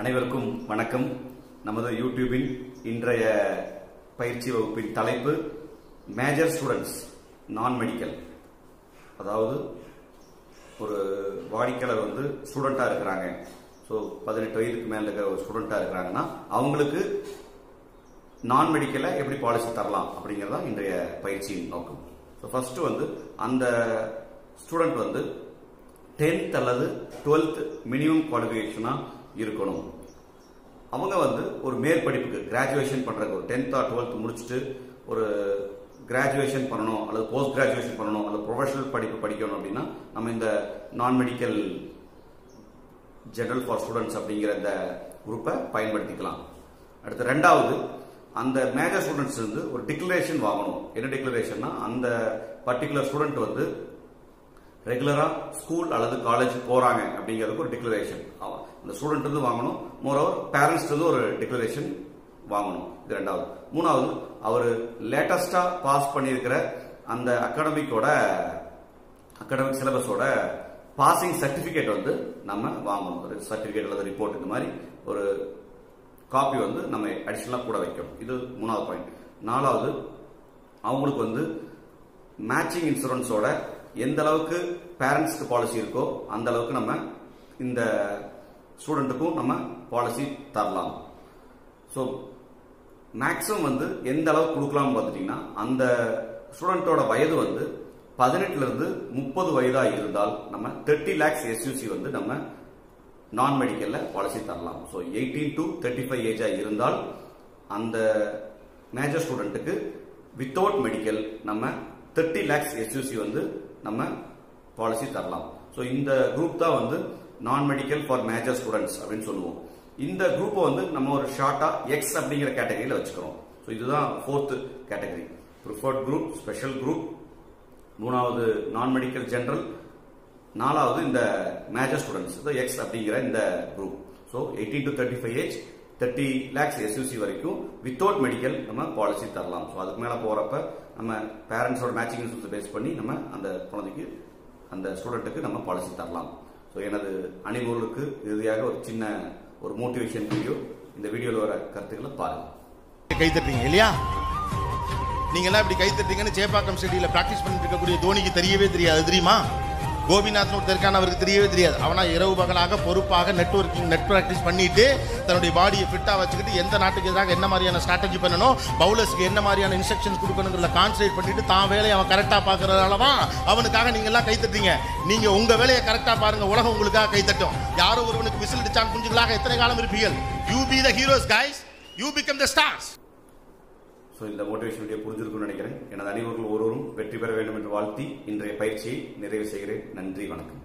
அனைவருக்கும் வணக்கம். நமது யூடியூபின் இன்றைய பயிற்சி வகுப்பின் தலைப்பு மேஜர் ஸ்டூடெண்ட்ஸ் நான் மெடிக்கல் அதாவது ஒரு வாடிக்கையாளர் வந்து ஸ்டூடெண்டா இருக்கிறாங்க. ஸோ பதினெட்டு வயதுக்கு மேல இருக்கிற ஒரு ஸ்டூடெண்டா இருக்கிறாங்கன்னா அவங்களுக்கு நான் மெடிக்கலை எப்படி பாலிசி தரலாம் அப்படிங்கிறது தான் இன்றைய பயிற்சியின் நோக்கம். ஸோ ஃபர்ஸ்ட் வந்து அந்த ஸ்டூடெண்ட் வந்து டென்த் அல்லது டுவெல்த் மினிமம் குவாலிஃபிகேஷனாக இருக்கணும். அவங்க வந்து ஒரு மேற்படிப்புக்கு கிராஜுவேஷன் பண்ணுறக்கு ஒரு டென்த் ஆர் டுவெல்த் முடிச்சுட்டு ஒரு கிராஜுவேஷன் பண்ணணும் அல்லது போஸ்ட் கிராஜுவேஷன் பண்ணணும் அல்லது ப்ரொஃபஷனல் படிப்பு படிக்கணும் அப்படின்னா நம்ம இந்த நான் மெடிக்கல் ஜெனரல் ஃபார் ஸ்டூடெண்ட்ஸ் அப்படிங்கிற இந்த குரூப்பை பயன்படுத்திக்கலாம். அடுத்து ரெண்டாவது அந்த மேஜர் ஸ்டூடெண்ட்ஸ் வந்து ஒரு டிக்ளரேஷன் வாங்கணும். என்ன டிக்ளரேஷன்னா அந்த பர்டிகுலர் ஸ்டூடெண்ட் வந்து ரெகுலராக ஸ்கூல் அல்லது காலேஜ் போகிறாங்க அப்படிங்கிறதுக்கு ஒரு டிக்ளரேஷன் அந்த ஸ்டூடெண்ட்லேருந்து வாங்கணும். மோரோவர் பேரண்ட்ஸ் ஒரு டிக்ளரேஷன் வாங்கணும். இது ரெண்டாவது. மூணாவது அவர் லேட்டஸ்ட்டாக பாஸ் பண்ணியிருக்கிற அந்த அகாடமிக்கோட அகாடமிக் சிலபஸோட பாசிங் சர்டிஃபிகேட் வந்து நம்ம வாங்கணும். ஒரு சர்டிஃபிகேட் அல்லது ரிப்போர்ட் இந்த மாதிரி ஒரு காப்பி வந்து நம்ம அடிஷ்னலாக கூட வைக்கணும். இது மூணாவது பாயிண்ட் நாலாவது அவங்களுக்கு வந்து மேட்சிங் இன்சூரன்ஸோட எந்த அளவுக்கு பேரண்ட்ஸ்க்கு பாலிசி இருக்கோ அந்த அளவுக்கு நம்ம இந்த ஸ்டூடெண்ட்டுக்கும் நம்ம பாலிசி தரலாம். ஸோ மேக்ஸிமம் வந்து எந்த அளவுக்கு கொடுக்கலாம்னு பார்த்துட்டிங்கன்னா அந்த ஸ்டூடெண்ட்டோட வயது வந்து பதினெட்டுலேருந்து முப்பது வயதாக இருந்தால் நம்ம தேர்ட்டி லேக்ஸ் எஸ்யூசி வந்து நம்ம நான் மெடிக்கலில் பாலிசி தரலாம். So eighteen to thirty five ஏஜாக இருந்தால் அந்த மேஜர் ஸ்டூடெண்ட்டுக்கு வித்தவுட் மெடிக்கல் நம்ம தேர்ட்டி லேக்ஸ் எஸ்யூசி வந்து நம்ம பாலிசி தரலாம். ஸோ இந்த குரூப் தான் வந்து நான் மெடிக்கல் ஃபார் மேஜர் ஸ்டூடெண்ட்ஸ் அப்படின்னு சொல்லுவோம். இந்த குரூப்பை வந்து நம்ம ஒரு ஷார்ட்டாக எக்ஸ் அப்படிங்கிற கேட்டகரியில் வச்சுக்கிறோம். ஸோ இதுதான் fourth category preferred group special group மூணாவது நான் மெடிக்கல் ஜென்ரல் நாலாவது இந்த மேஜர் ஸ்டூடெண்ட்ஸ் எக்ஸ் அப்படிங்கிற இந்த group so eighteen to thirty five age thirty lakhs SUC வரைக்கும் வித்தவுட் மெடிக்கல் நம்ம பாலிசி தரலாம். ஸோ அதுக்கு மேலே போகிறப்ப நம்ம பேரண்ட்ஸோட மேட்சிங் இன்சூரன்ஸ் பேஸ் பண்ணி நம்ம அந்த குழந்தைக்கு அந்த ஸ்டூடெண்ட்டுக்கு நம்ம பாலிசி தரலாம். ஸோ எனது அனைவர்களுக்கு இறுதியாக ஒரு சின்ன ஒரு மோட்டிவேஷன் வீடியோ இந்த வீடியோவில் வர கருத்துக்களை பாருங்கள் கை தட்டுறீங்க இல்லையா? நீங்க எல்லாம் இப்படி கை தட்டுறீங்கன்னு சேப்பாக்கம் ஸ்டேடியில் ப்ராக்டிஸ் பண்ணிட்டு இருக்கக்கூடிய தோனிக்கு தெரியவே தெரியாது தெரியுமா? கோபிநாத்னு ஒருத்தர் அவருக்கு தெரியவே தெரியாது. அவனா இரவு பகலாக பொறுப்பாக நெட்வொர்க்கிங் நெட் ப்ராக்டிஸ் பண்ணிட்டு தன்னுடைய பாடியை ஃபிட்டாக வச்சுக்கிட்டு எந்த நாட்டுக்கு எதிராக என்ன மாதிரியான ஸ்ட்ராட்டஜி பண்ணணும் பவுலர்ஸ்க்கு என்ன மாதிரியான இன்ஸ்ட்ரக்ஷன்ஸ் கொடுக்கணுங்கிறத கான்சன்ட்ரேட் பண்ணிட்டு தான் வேலையை அவன் கரெக்டாக பார்க்கறதால தான் அவனுக்காக நீங்கள்லாம் எல்லாம் நீங்கள் உங்கள் வேலையை கரெக்டாக பாருங்க உலகம் உங்களுக்காக கைத்தட்டும். யாரோ ஒருவனுக்கு விசில் அடிச்சான் குஞ்சுகளாக எத்தனை காலம் இருப்பீர்கள்? You be the heroes guys you become the stars so இந்த மோட்டிவேஷன் வீடியோ புரிஞ்சிருக்கும்னு நினைக்கிறேன். எனது அனைவர்கள் ஒருவரும் வெற்றி பெற வேண்டும் என்று வாழ்த்தி இன்றைய பயிற்சியை நிறைவு செய்கிறேன். நன்றி வணக்கம்.